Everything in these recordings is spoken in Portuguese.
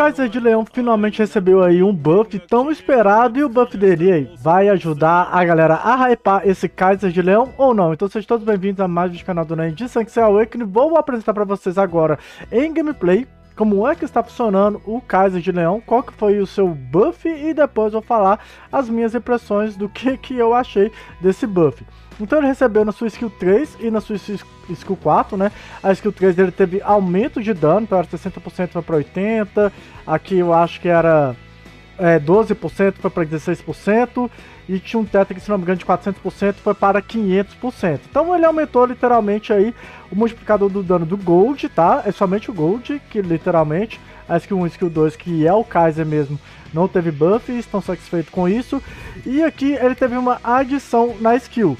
Kaiser de Leão finalmente recebeu aí um buff tão esperado e o buff dele aí vai ajudar a galera a hypar esse Kaiser de Leão ou não. Então sejam todos bem-vindos a mais um canal do Nen de Sanctuary Awakening. Vou apresentar para vocês agora em gameplay como é que está funcionando o Kaiser de Leão, qual que foi o seu buff e depois vou falar as minhas impressões do que, que eu achei desse buff. Então ele recebeu na sua skill 3 e na sua skill 4, né? A skill 3 dele teve aumento de dano, então era 60% foi para 80%, aqui eu acho que era é, 12% foi para 16%, e tinha um teto que, se não me engano, de 400% foi para 500%. Então ele aumentou literalmente aí o multiplicador do dano do Gold, tá? É somente o Gold, que literalmente, a skill 1 e skill 2, que é o Kaiser mesmo, não teve buff, estão satisfeitos com isso. E aqui ele teve uma adição na skill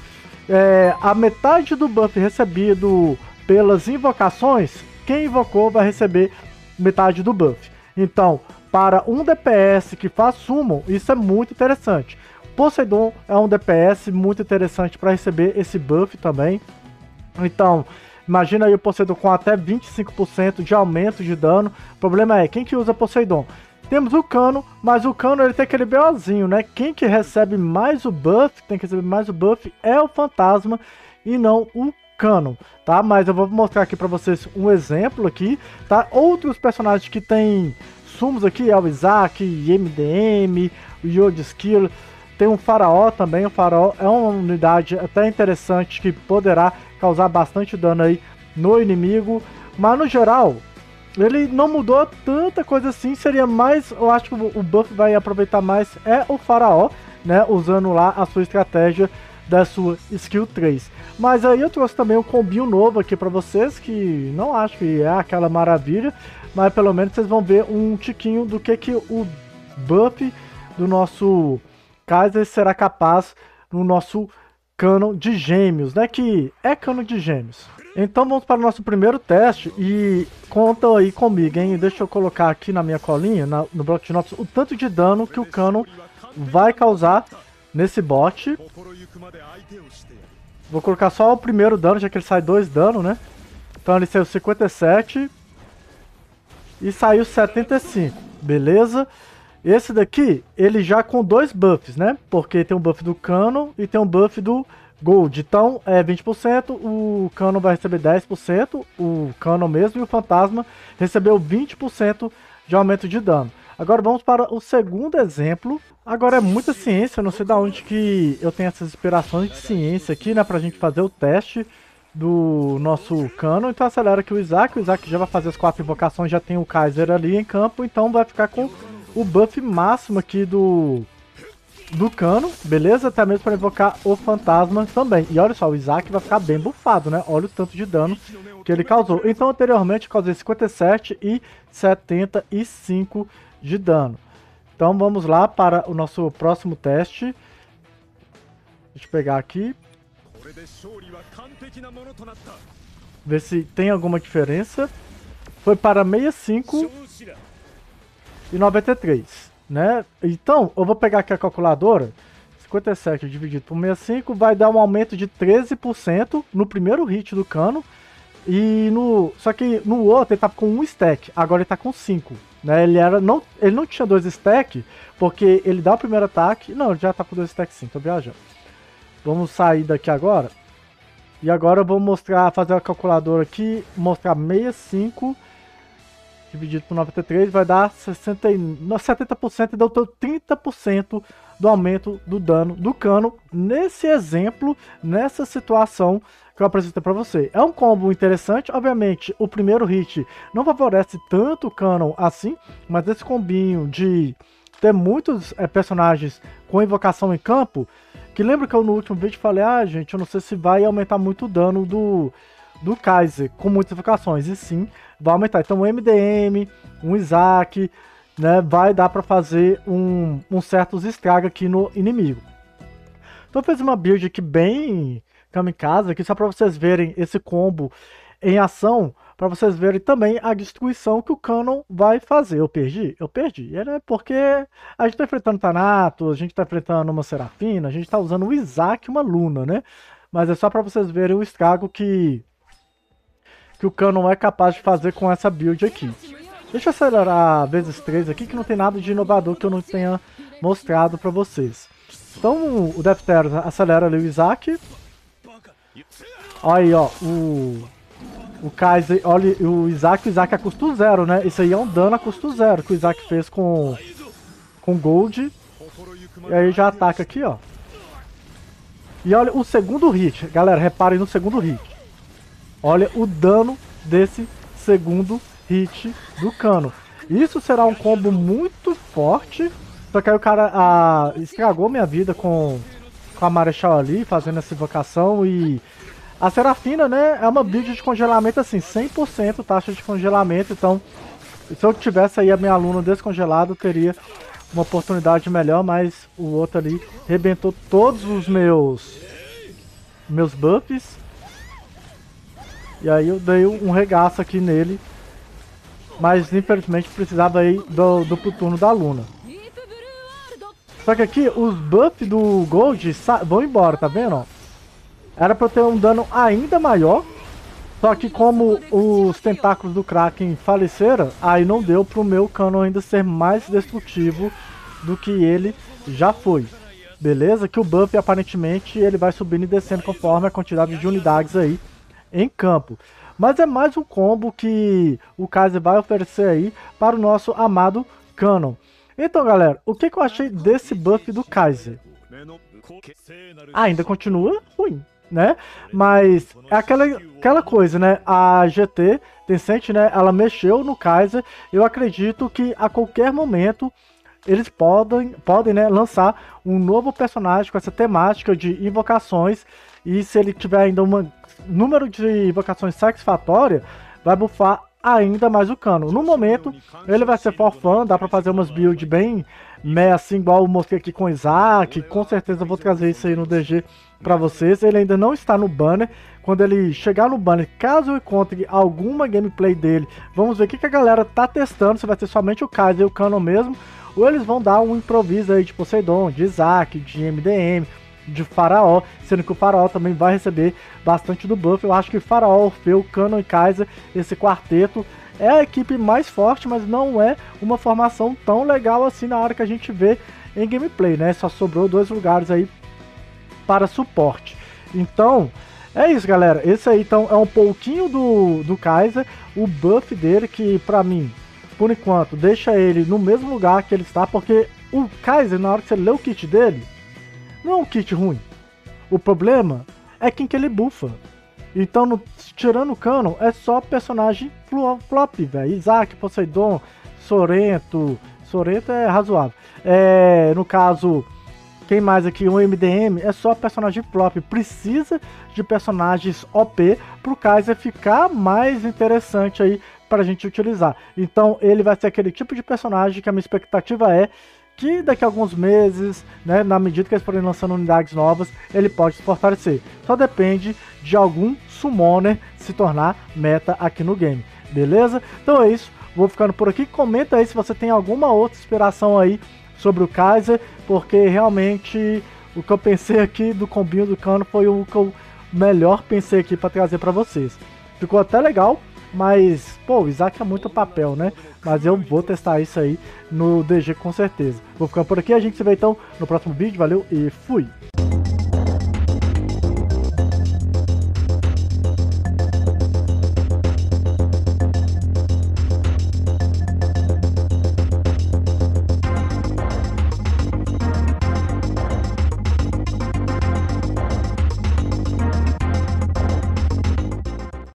é, a metade do buff recebido pelas invocações, quem invocou vai receber metade do buff. Então, para um DPS que faz summon, isso é muito interessante. Poseidon é um DPS muito interessante para receber esse buff também. Então, imagina aí o Poseidon com até 25% de aumento de dano. O problema é, quem que usa Poseidon? Temos o Cano, mas o Cano ele tem aquele BOzinho, né? Quem que recebe mais o buff, tem que receber mais o buff, é o Fantasma e não o Cano, tá? Mas eu vou mostrar aqui para vocês um exemplo aqui, tá? Outros personagens que tem sumos aqui é o Isaac, MDM, o Yod Skill, tem um Faraó também, o Faraó é uma unidade até interessante que poderá causar bastante dano aí no inimigo, mas no geral, ele não mudou tanta coisa assim, seria mais, eu acho que o buff vai aproveitar mais é o faraó, né, usando lá a sua estratégia da sua skill 3. Mas aí eu trouxe também um combinho novo aqui para vocês, que não acho que é aquela maravilha, mas pelo menos vocês vão ver um tiquinho do que que o buff do nosso Kaiser será capaz no nosso cano de gêmeos, né, que é cano de gêmeos. Então vamos para o nosso primeiro teste e conta aí comigo, hein? Deixa eu colocar aqui na minha colinha, na, no bloco de notas, o tanto de dano que o cano vai causar nesse bot. Vou colocar só o primeiro dano, já que ele sai dois dano, né? Então ele saiu 57 e saiu 75, beleza? Esse daqui, ele já com dois buffs, né? Porque tem um buff do cano e tem um buff do Gold. Então é 20%, o Canon vai receber 10%, o Canon mesmo, e o Fantasma recebeu 20% de aumento de dano. Agora vamos para o segundo exemplo. Agora é muita ciência, não sei de onde que eu tenho essas inspirações de ciência aqui, né, pra gente fazer o teste do nosso Canon. Então acelera aqui o Isaac, o Isaac já vai fazer as quatro invocações, já tem o Kaiser ali em campo, então vai ficar com o buff máximo aqui do do cano, beleza? Até mesmo para invocar o fantasma também. E olha só, o Isaac vai ficar bem bufado, né? Olha o tanto de dano que ele causou. Então, anteriormente, eu causei 57 e 75 de dano. Então, vamos lá para o nosso próximo teste. Deixa eu pegar aqui. Ver se tem alguma diferença. Foi para 65 e 93 né? Então, eu vou pegar aqui a calculadora, 57 dividido por 65 vai dar um aumento de 13% no primeiro hit do cano, e no só que no outro ele tá com um stack, agora ele tá com 5, né? Ele era não, ele não tinha dois stack, porque ele dá o primeiro ataque, não, ele já tá com dois stacks sim, tô viajando. Vamos sair daqui agora. E agora eu vou mostrar, fazer a calculadora aqui, mostrar 65 dividido por 93 vai dar 60, 70% e deu 30% do aumento do dano do cano nesse exemplo, nessa situação que eu apresentei para você. É um combo interessante, obviamente o primeiro hit não favorece tanto o canon assim, mas esse combinho de ter muitos é, personagens com invocação em campo, que lembra que eu no último vídeo falei, ah gente, eu não sei se vai aumentar muito o dano do, do Kaiser com muitas invocações, e sim, vai aumentar. Então, um MDM, um Isaac, né, vai dar para fazer um, um certos estragos aqui no inimigo. Então, eu fiz uma build aqui bem kamikaze, aqui só para vocês verem esse combo em ação, para vocês verem também a destruição que o Canon vai fazer. Eu perdi? Eu perdi. É né, porque a gente está enfrentando Thanatos, a gente está enfrentando uma Serafina, a gente está usando o Isaac uma Luna, né? Mas é só para vocês verem o estrago que que o Canon é capaz de fazer com essa build aqui. Deixa eu acelerar vezes 3 aqui, que não tem nada de inovador que eu não tenha mostrado pra vocês. Então o Defteros acelera ali o Isaac. Aí, ó, o... O Kaiser, olha, o Isaac, o Isaac a custo zero, né? Isso aí é um dano a custo zero que o Isaac fez com, com Gold. E aí já ataca aqui, ó. E olha o segundo hit. Galera, reparem no segundo hit. Olha o dano desse segundo hit do cano. Isso será um combo muito forte. Só que aí o cara ah, estragou minha vida com, com a Marechal ali, fazendo essa invocação e... A Serafina, né, é uma build de congelamento assim, 100% taxa de congelamento, então se eu tivesse aí a minha aluna descongelado, teria uma oportunidade melhor, mas o outro ali rebentou todos os meus meus buffs. E aí eu dei um regaço aqui nele, mas infelizmente precisava aí do duplo turno da Luna. Só que aqui os buffs do Gold vão embora, tá vendo? Era pra eu ter um dano ainda maior. Só que como os tentáculos do Kraken faleceram, aí não deu pro meu cano ainda ser mais destrutivo do que ele já foi. Beleza? Que o buff aparentemente ele vai subindo e descendo conforme a quantidade de unidades aí em campo. Mas é mais um combo que o Kaiser vai oferecer aí para o nosso amado Canon. Então galera, o que, que eu achei desse buff do Kaiser? Ainda continua ruim né? Mas é aquela, aquela coisa, né? A GT Tencent, né? Ela mexeu no Kaiser. Eu acredito que a qualquer momento eles podem, podem né, lançar um novo personagem com essa temática de invocações. E se ele tiver ainda um número de invocações satisfatória, vai buffar ainda mais o cano. No momento, ele vai ser for fun, dá pra fazer umas builds bem meh, assim, igual eu mostrei aqui com o Isaac. Com certeza vou trazer isso aí no DG para vocês. Ele ainda não está no banner. Quando ele chegar no banner, caso eu encontre alguma gameplay dele, vamos ver o que, que a galera tá testando. Se vai ser somente o Kaiser e o Canon mesmo, ou eles vão dar um improviso aí de Poseidon, de Isaac, de MDM, de Faraó, sendo que o Faraó também vai receber bastante do buff. Eu acho que Faraó, Orfeu, Canon e Kaiser, esse quarteto, é a equipe mais forte, mas não é uma formação tão legal assim na hora que a gente vê em gameplay, né? Só sobrou dois lugares aí para suporte. Então, é isso, galera. Esse aí, então, é um pouquinho do, do Kaiser. O buff dele, que pra mim, por enquanto, deixa ele no mesmo lugar que ele está, porque o Kaiser, na hora que você lê o kit dele, não é um kit ruim. O problema é quem que ele bufa. Então, no, tirando o canon, é só personagem flop, velho. Isaac, Poseidon, Sorento. Sorento é razoável. É, no caso, quem mais aqui? Um MDM é só personagem flop. Precisa de personagens OP pro Kaiser ficar mais interessante aí pra gente utilizar. Então ele vai ser aquele tipo de personagem que a minha expectativa é que daqui a alguns meses, né, na medida que eles forem lançando unidades novas, ele pode se fortalecer. Só depende de algum summoner se tornar meta aqui no game, beleza? Então é isso, vou ficando por aqui. Comenta aí se você tem alguma outra inspiração aí sobre o Kaiser, porque realmente o que eu pensei aqui do combinho do cano foi o que eu melhor pensei aqui para trazer para vocês. Ficou até legal, mas, pô, o Isaac é muito papel, né? Mas eu vou testar isso aí no DG com certeza. Vou ficando por aqui, a gente se vê então no próximo vídeo, valeu e fui!